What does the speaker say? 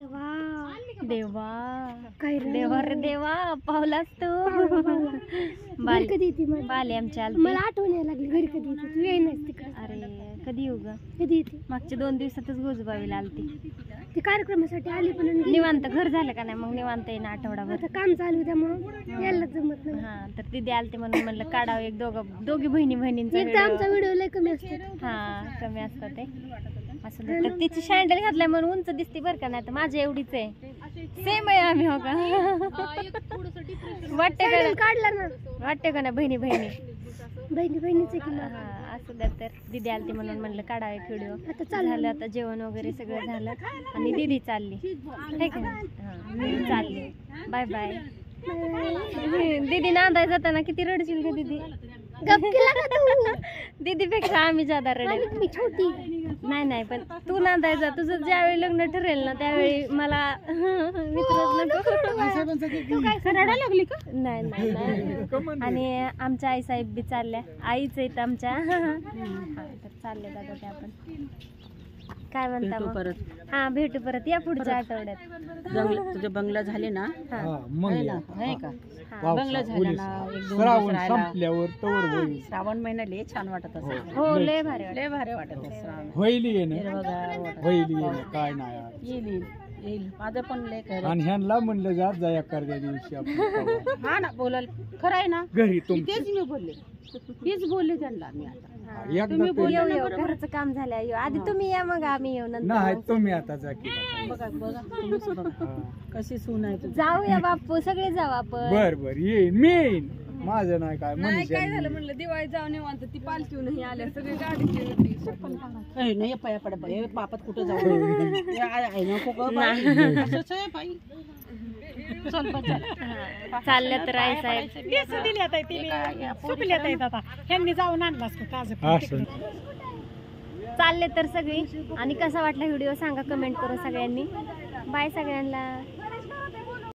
देवा काय रे? देवा रे देवा पावलास तू बाल कधी येते माझी? बाले आमच्या आलती. मला आठवण यायला लागली घरी कधी येते तू येईनच तिकडे अरे कधी येऊ ग? कधी येते? मागच्या दोन दिवसातच गोजबावीला आलती. ते कार्यक्रमासाठी आली पण आणि गेली. निवांत घर झालं का नाही? मग निवांत येईन आठवडाभर. आता काम चालू आहे त्यामुळं यायला जमत नाही. हा तर दिदी आलते म्हणून म्हणलं काढावं एक दोघं दोघी बहिणी बहिणींचा एकदा आमचा video. व्हिडिओ लय कमी असतो. हा कमी असतात ते. असं. तर तिची शँडल घातलाय म्हणून उंच दिसते बरं का नाही तर माझी एवढीच आहे. सेम आहे आम्ही हो का? वाटते का काढला ना. वाटते का नाही बहिणी बहिणी? बहिणी बहिणीचे की मग. हा असं द्या तर. दिदी आलती म्हणून म्हणलं काढावं एक व्हिडिओ आता चालू झालं आता जेवण वगैरे सगळं झालं. आणि दिदी चालली. ठीक आहे हा चालली. Bye bye. दीदी नांदाय जाताना किती रडशील ग दीदी? गप केला का तू? दीदीपेक्षा आम्ही जादा रडेल. मी छोटी. नाही नाही पण तू नांदाय जा तुझं ज्यावेळी लग्न ठरेल ना त्यावेळी मला विचारत नको. तू काय रडायला लागली का? नाही नाही नाही. आणि आमच्या आई साहेब बी चालल्या. आईच आहेत आमच्या. हा, तर चालले दादा ते आपण. काय म्हणता मग? परत. हा भेटू परत. या पुढच्या आठवड्यात. बंगला तुझे बंगला झाले ना? हा. आहे ना? आहे का? हा. बंगला झाला ना एक दोन दिवस श्रावण राहिला. संपल्यावर तवर होईल. श्रावण महिना लय छान वाटत असं हो लय भारी वाटलं. लय भारी वाटत आहे श्रावण. होईल ये ना. हिरवंगार वाटत. होईल ये ना काय नाही. येईल येईल. येईल. माझं पण लय खरं आणि ह्यांना म्हणलं जात जा एखाद्या दिवशी आपण कवा. हा ना बोलायला. खरं आहे ना? घरी तुमच्या तेच मी बोलले. तेच बोलले त्यांना मी आता. एकदा तुम्ही ते- येऊ येऊ घरचं काम झालं येऊ. आधी तुम्ही या मग आम्ही येऊ नंतर नाही मग. तुम्ही आता जा की. बाबा. बघा बघा तुम्हीच बघा. कशी सून आहे जाऊया बापू सगळे जाऊ आपण. बर बर येईन मी येईन. माझं नाही काय मनीषा म्हणलं दिवाळी जाऊन निवांत ती पालखीहून आल्या सगळी गाडी ए, नाही पाया पडा बापात कुठं जाऊ? आहे, नको गं बाई. असंच आहे बाई. चल बा, चल. चालल्या तर आई साहेब असं चालले तर सगळी. आणि कसा वाटला व्हिडिओ सांगा कमेंट करून सगळ्यांनी. बाय सगळ्यांना.